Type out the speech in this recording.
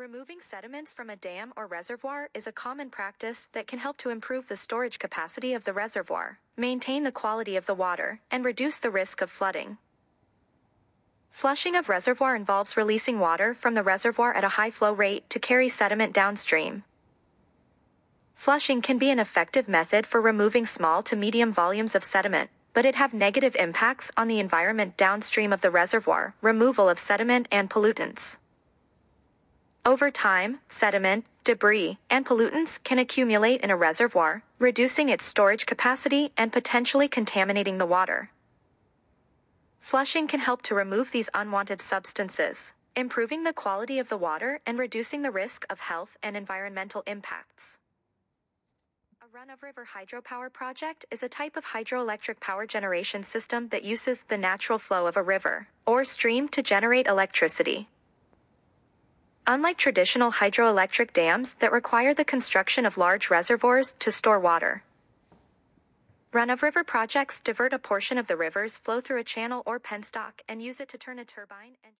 Removing sediments from a dam or reservoir is a common practice that can help to improve the storage capacity of the reservoir, maintain the quality of the water, and reduce the risk of flooding. Flushing of reservoir involves releasing water from the reservoir at a high flow rate to carry sediment downstream. Flushing can be an effective method for removing small to medium volumes of sediment, but it have negative impacts on the environment downstream of the reservoir, removal of sediment and pollutants. Over time, sediment, debris, and pollutants can accumulate in a reservoir, reducing its storage capacity and potentially contaminating the water. Flushing can help to remove these unwanted substances, improving the quality of the water and reducing the risk of health and environmental impacts. A run-of-river hydropower project is a type of hydroelectric power generation system that uses the natural flow of a river or stream to generate electricity. Unlike traditional hydroelectric dams that require the construction of large reservoirs to store water, run-of-river projects divert a portion of the river's flow through a channel or penstock and use it to turn a turbine and